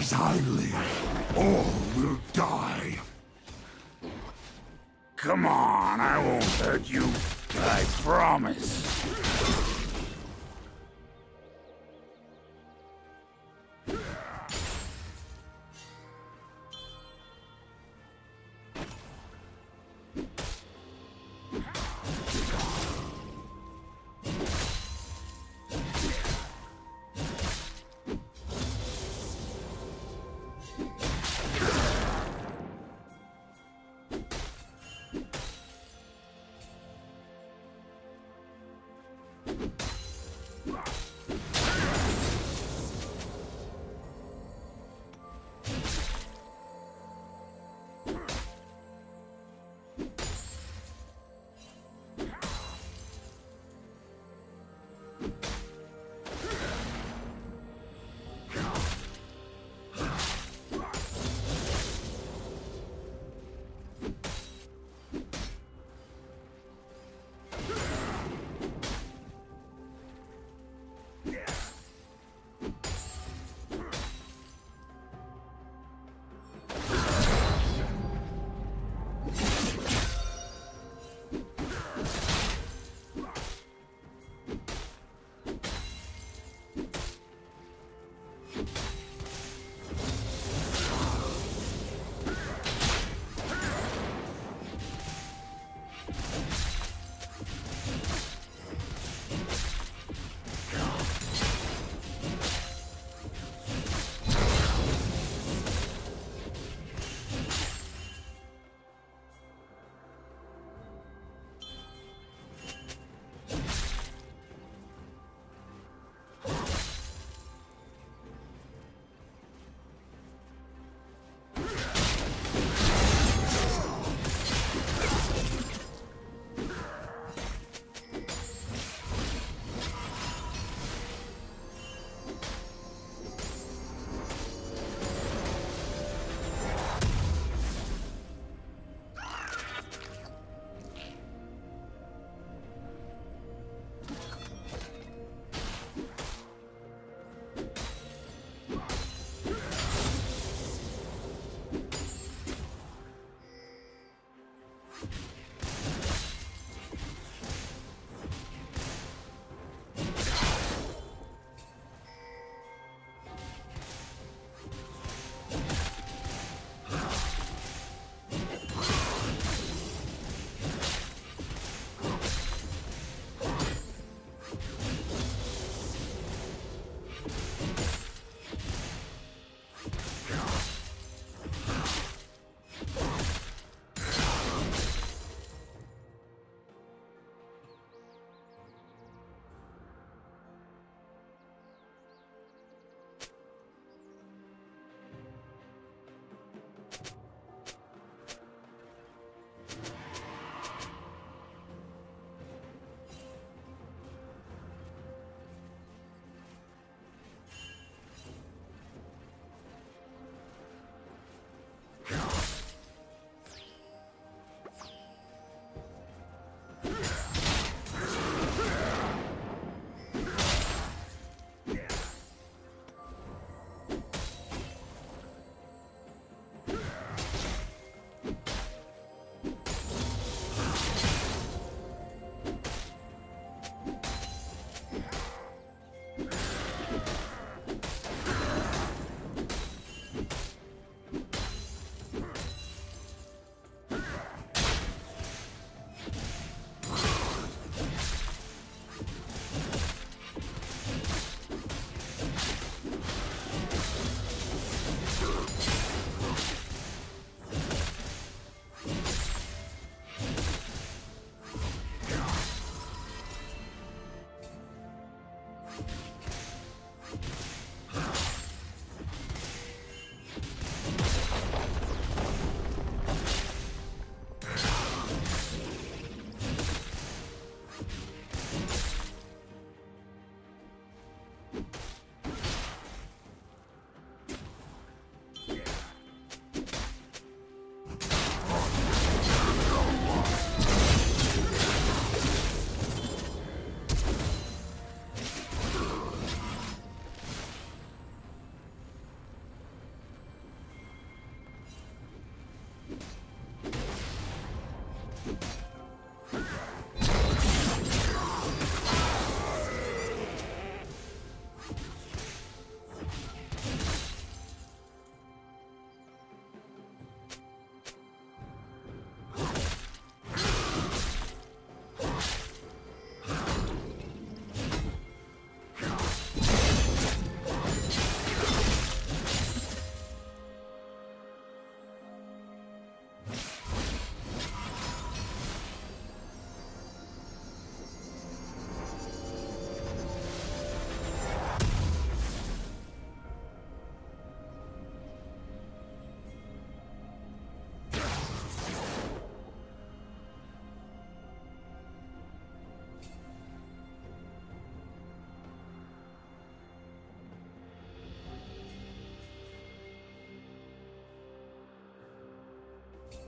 As I live, all will die. Come on, I won't hurt you. I promise.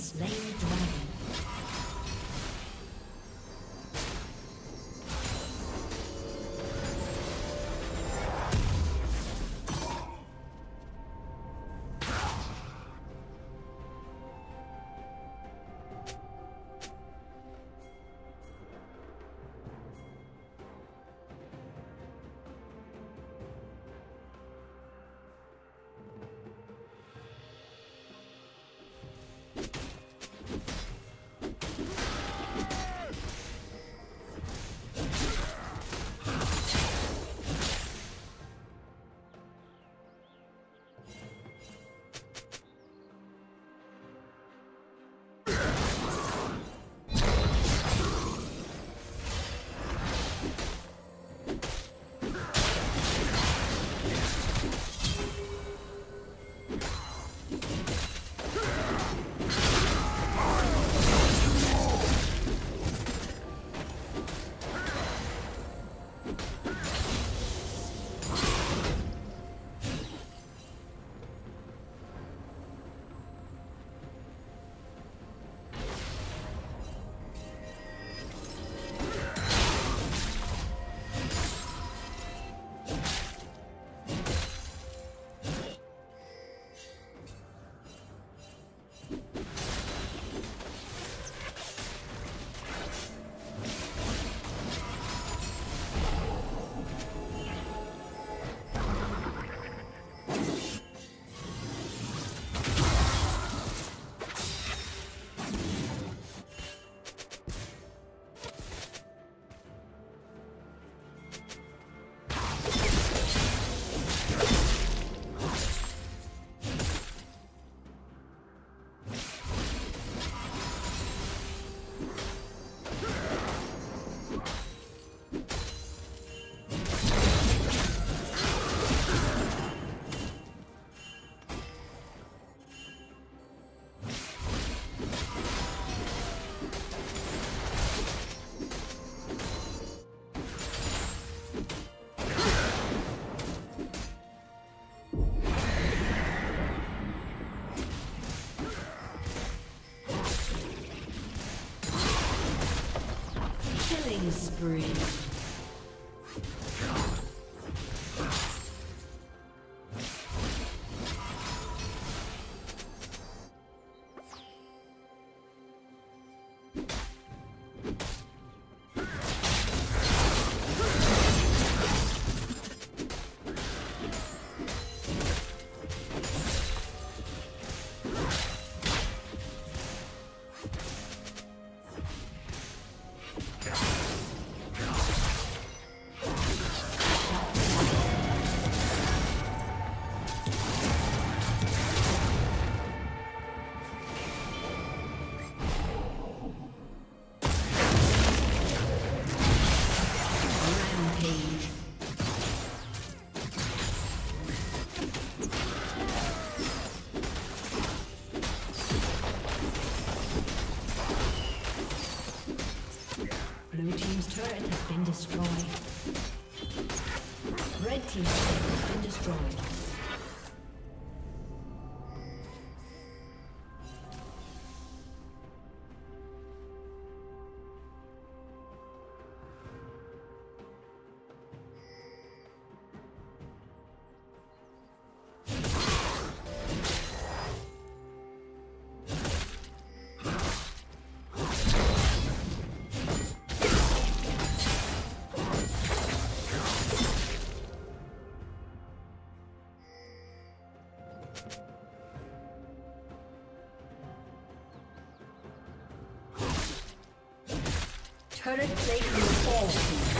slain the dragon. Spree. Turret plate will fall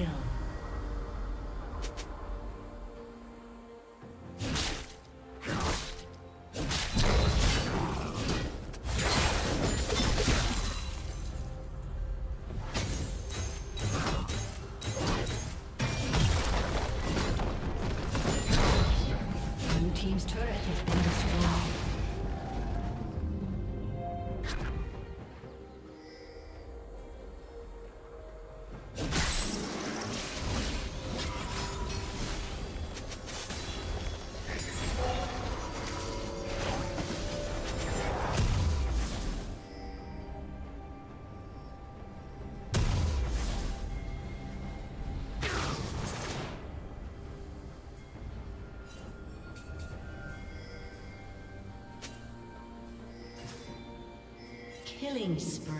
Kill. Killing spree.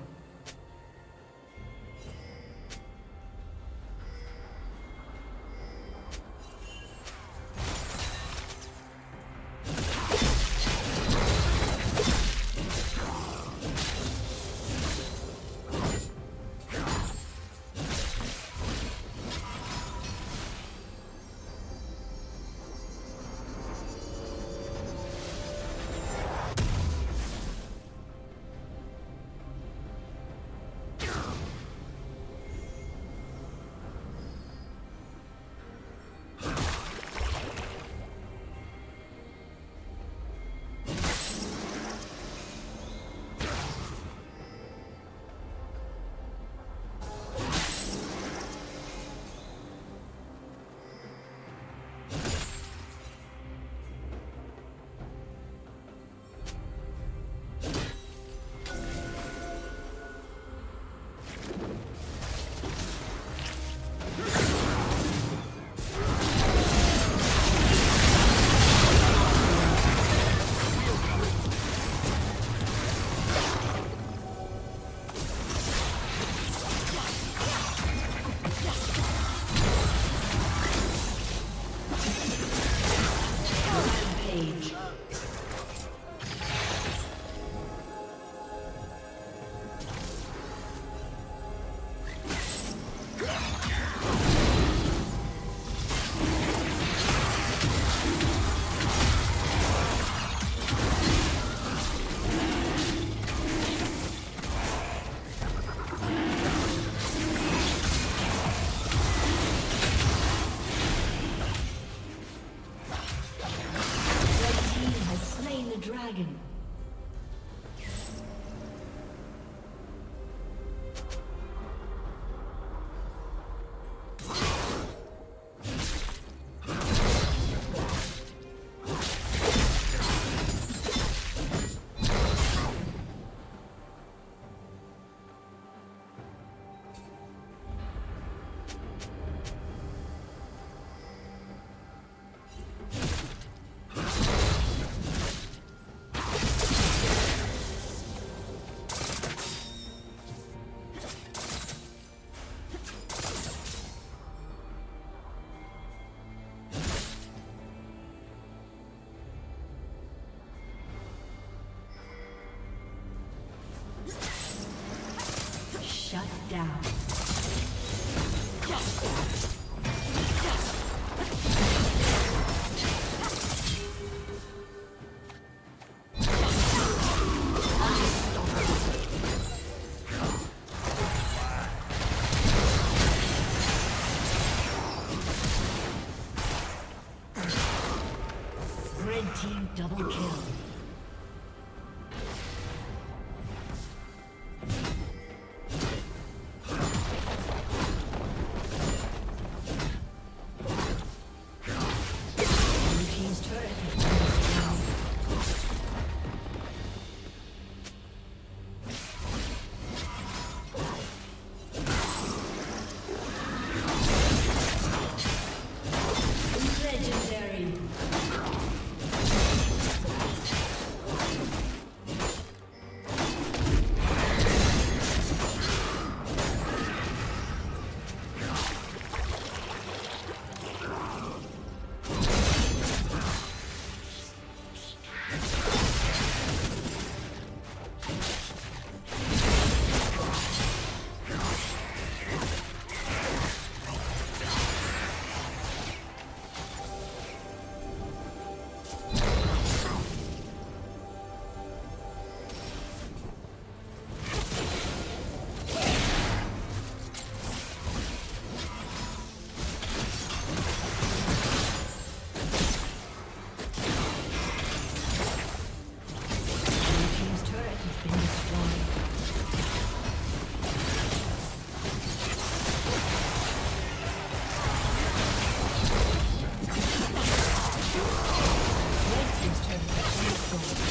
go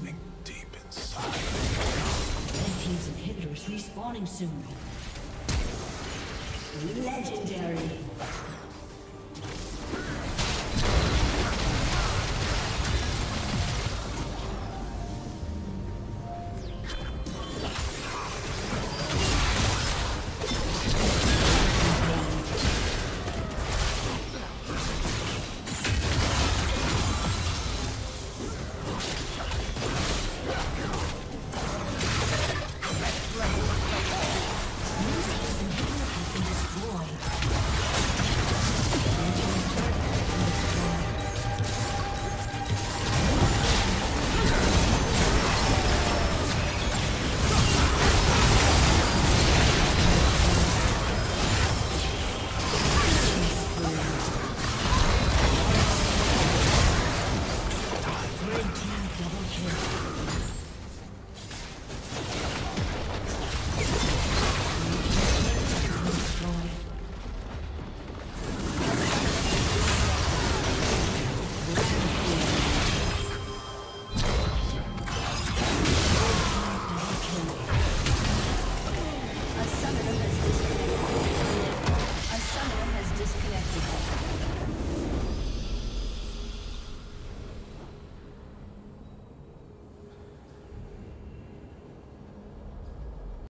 Soon. deep inside. Red Team's inhibitors respawning soon. Legendary.